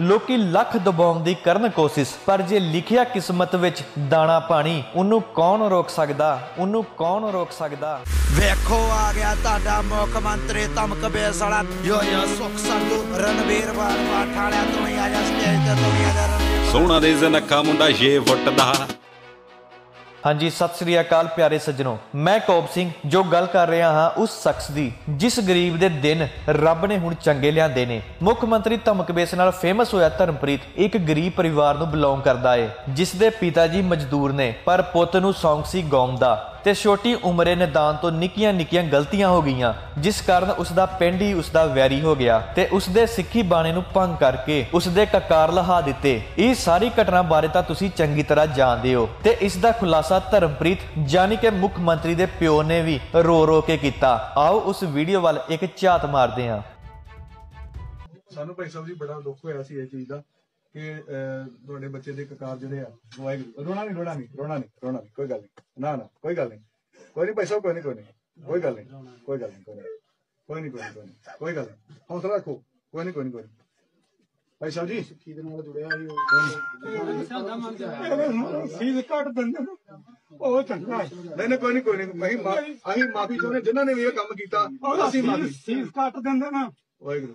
ਲੋਕੀ ਲੱਖ ਦਬਾਉਣ ਦੀ ਕਰਨ ਕੋਸ਼ਿਸ਼ ਪਰ ਜੇ ਲਿਖਿਆ ਕਿਸਮਤ ਵਿੱਚ ਦਾਣਾ ਪਾਣੀ ਉਹਨੂੰ ਕੌਣ ਰੋਕ ਸਕਦਾ? ਉਹਨੂੰ ਕੌਣ ਰੋਕ ਸਕਦਾ? ਵੇਖੋ ਆ ਗਿਆ ਤੁਹਾਡਾ ਮੁੱਖ ਮੰਤਰੀ ਧਮਕ ਬੇਸ ਵਾਲਾ ਯੋ ਯੋ ਸੁਖ ਸੰਧੂ ਰਣਵੀਰ ਬਾਜਵਾ ਠਾਣਿਆ ਤੋਂ ਹੀ ਆ ਜਾ ਸਟੇਜ ਤੇ ਤੋਂ ਹੀ ਆ ਜਾ ਰਣਵੀਰ ਸੋਹਣਾ ਦੇ ਜ਼ਨਖਾ ਮੁੰਡਾ 6 ਫੁੱਟ ਦਾ। ਹਾਂਜੀ, ਸਤਿ ਸ੍ਰੀ ਅਕਾਲ ਪਿਆਰੇ ਸੱਜਣੋ। ਮੈਂ ਕੋਪ ਸਿੰਘ, ਜੋ ਗੱਲ ਕਰ ਰਿਹਾ ਹਾਂ ਉਸ ਸ਼ਖਸ ਦੀ, ਜਿਸ ਗਰੀਬ ਦੇ ਦਿਨ ਰੱਬ ਨੇ ਹੁਣ ਚੰਗੇ ਲਿਆਂਦੇ ਨੇ। ਮੁੱਖ ਮੰਤਰੀ ਧਮਕ ਬੇਸ ਨਾਲ ਫੇਮਸ ਹੋਇਆ ਧਰਮਪ੍ਰੀਤ, ਇੱਕ ਗਰੀਬ ਪਰਿਵਾਰ ਨੂੰ ਬਿਲੋਂਗ ਕਰਦਾ ਏ ਜਿਸ ਦੇ ਪਿਤਾ ਜੀ ਮਜ਼ਦੂਰ ਨੇ, ਪਰ ਪੁੱਤ ਨੂੰ ਸ਼ੌਂਕ ਸੀ ਗਾਉਂਦਾ ਤੇ ਛੋਟੀ ਉਮਰੇ ਨਿਦਾਨ ਤੋਂ ਨਿੱਕੀਆਂ ਨਿੱਕੀਆਂ ਗਲਤੀਆਂ ਹੋ ਗਈਆਂ, ਜਿਸ ਕਾਰਨ ਉਸ ਦਾ ਪਿੰਡ ਹੀ ਉਸ ਦਾ ਵੈਰੀ ਹੋ ਗਿਆ ਤੇ ਉਸ ਦੇ ਸਿੱਖੀ ਬਾਣੇ ਨੂੰ ਭੰਗ ਕਰਕੇ ਉਸ ਦੇ ਕਕਾਰ ਲਹਾ ਦਿੱਤੇ। ਇਹ ਸਾਰੀ ਘਟਨਾ ਬਾਰੇ ਤਾਂ ਤੁਸੀਂ ਚੰਗੀ ਤਰ੍ਹਾਂ ਜਾਣਦੇ ਹੋ ਤੇ ਇਸ ਦਾ ਖੁਲਾਸਾ ਧਰਮਪ੍ਰੀਤ ਜਾਨੀ ਕਿ ਮੁੱਖ ਮੰਤਰੀ ਦੇ ਪਿਓ ਨੇ ਵੀ ਰੋ ਰੋ ਕੇ ਕੀਤਾ। ਆਓ ਉਸ ਵੀਡੀਓ ਵੱਲ ਇੱਕ ਝਾਤ ਮਾਰਦੇ ਹਾਂ। ਸਾਨੂੰ ਭਾਈ ਸਾਹਿਬ ਜੀ ਬੜਾ ਦੁੱਖ ਹੋਇਆ ਸੀ ਇਹ ਚੀਜ਼ ਦਾ। ਕਿ ਤੁਹਾਡੇ ਬੱਚੇ ਦੇ ਕਕਾਰ ਜਿਹੜੇ ਆ ਵਾਹਿਗੁਰੂ ਰੋਣਾ ਨਹੀਂ ਰੋਣਾ ਨਹੀਂ ਰੋਣਾ ਨਹੀਂ ਰੋਣਾ ਨਹੀਂ ਕੋਈ ਗੱਲ ਨਹੀਂ ਨਾ ਨਾ ਕੋਈ ਗੱਲ ਨਹੀਂ ਕੋਈ ਨਹੀਂ ਸਾਹਿਬ ਕੋਈ ਨਹੀਂ ਕੋਈ ਨਹੀਂ ਕੋਈ ਗੱਲ ਨਹੀਂ ਕੋਈ ਗੱਲ ਨਹੀਂ ਕੋਈ ਨਹੀਂ ਕੋਈ ਨਹੀਂ ਕੋਈ ਨਹੀਂ ਗੱਲ ਨਹੀਂ ਹੌਸਲਾ ਰੱਖੋ ਕੋਈ ਨਹੀਂ ਕੋਈ ਨਹੀਂ ਕੋਈ ਨਹੀਂ ਭਾਈ ਸਾਹਿਬ ਜੀ ਕੀ ਦੇ ਨਾਲ ਜੁੜਿਆ ਸੀ ਸੀਜ਼ ਕੱਟ ਦਿੰਦੇ ਨੇ ਉਹ ਚੰਗਾ। ਨਹੀਂ ਨਹੀਂ ਕੋਈ ਨਹੀਂ ਕੋਈ ਨਹੀਂ ਅਸੀਂ ਮਾਫੀ ਚਾਹੁੰਦੇ ਜਿਨ੍ਹਾਂ ਨੇ ਵੀ ਇਹ ਕੰਮ ਕੀਤਾ ਅਸੀਂ ਮਾਫੀ ਸੀਜ਼ ਕੱਟ ਦਿੰਦੇ ਨਾ ਵਾਹਿਗੁਰੂ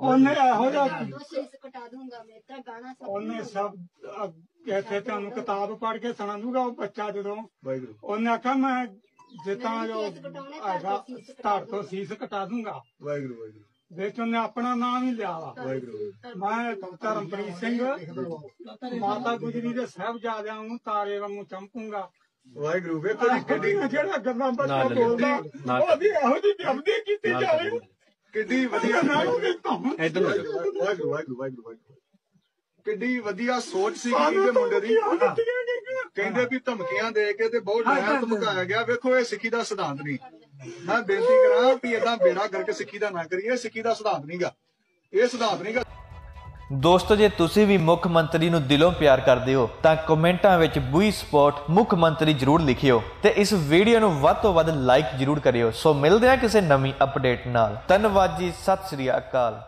ਉਹਨੇ ਇਹੋ ਜਿਹਾ शेष कटा दूंगा मैं इतना गाना सब ਉਹਨੇ ਸਭ ਅਹ, ਇੱਥੇ ਤੁਹਾਨੂੰ ਕਿਤਾਬ ਪੜ੍ਹ ਕੇ ਸੁਣਾ ਦੂਗਾ ਉਹ ਬੱਚਾ ਜਦੋਂ ਵਾਹਿਗੁਰੂ ਉਹਨੇ ਆਖਿਆ ਮੈਂ ਜਿੱਦਾਂ ਜੋ ਹੈਗਾ ਧੜ ਤੋਂ ਸੀਸ ਕਟਾ ਦੂੰਗਾ ਵਾਹਿਗੁਰੂ ਵਾਹਿਗੁਰੂ ਵਿੱਚ ਉਹਨੇ ਆਪਣਾ ਨਾਮ ਹੀ ਲਿਆ ਵਾ ਵਾਹਿਗੁਰੂ ਮੈਂ ਧਰਮਪ੍ਰੀਤ ਸਿੰਘ ਮਾਤਾ ਗੁਜਰੀ ਦੇ ਸਾਹਿਬਜ਼ਾਦਿਆਂ ਨੂੰ ਤਾਰੇ ਵਾਂਗੂ ਚਮਕੂੰਗਾ ਵਾਹਿਗੁਰੂ ਵੇਖੋ ਜੀ ਕਿੱਡੀ ਜਿਹੜਾ ਗੱਲਾਂ ਬੱਚਾ ਬੋਲਦਾ ਉਹਦੀ ਇਹੋ ਜਿਹੀ ਬੇਅਦਬੀ ਕੀਤੀ ਜਾਵੇ? ਕਿੱਡੀ ਵਧੀਆ ਮੈਨੂੰ ਵੀ ਕਹੂੰ ਵਾਹਿਗੁਰੂ ਵਾਹਿਗੁਰੂ ਵਾਹਿਗੁਰੂ ਕਿੱਡੀ ਵਧੀਆ ਸੋਚ ਸੀ ਦੇ ਮੁੰਡੇ ਦੀ। ਕਹਿੰਦੇ ਵੀ ਧਮਕੀਆਂ ਦੇ ਕੇ ਤੇ ਬਹੁਤ ਡਰਾਇਆ ਧਮਕਾਇਆ ਗਿਆ। ਵੇਖੋ ਇਹ ਸਿੱਖੀ ਦਾ ਸਿਧਾਂਤ ਨਹੀਂ। ਮੈਂ ਬੇਨਤੀ ਕਰਾਂ ਵੀ ਏਦਾਂ ਬੇੜਾ ਕਰਕੇ ਸਿੱਖੀ ਦਾ ਨਾ ਕਰੀਏ ਸਿੱਖੀ ਦਾ ਸਿਧਾਂਤ ਨਹੀਂਗਾ। ਇਹ ਸਿਧਾਂਤ ਨਹੀਂਗਾ। ਦੋਸਤੋ, ਜੇ ਤੁਸੀਂ ਵੀ ਮੁੱਖ ਮੰਤਰੀ ਨੂੰ ਦਿਲੋਂ ਪਿਆਰ ਕਰਦੇ ਹੋ, ਤਾਂ ਕਮੈਂਟਾਂ ਵਿੱਚ ਬੂਈ ਸਪੋਰਟ ਮੁੱਖ ਮੰਤਰੀ ਜਰੂਰ ਲਿਖਿਓ ਤੇ ਇਸ ਵੀਡੀਓ ਨੂੰ ਵੱਧ ਤੋਂ ਵੱਧ ਲਾਈਕ ਜਰੂਰ ਕਰਿਓ। ਸੋ ਮਿਲਦੇ ਹਾਂ ਕਿਸੇ ਨਵੀਂ ਅਪਡੇਟ ਨਾਲ। ਧੰਨਵਾਦ ਜੀ, ਸਤਿ ਸ੍ਰੀ ਅਕਾਲ।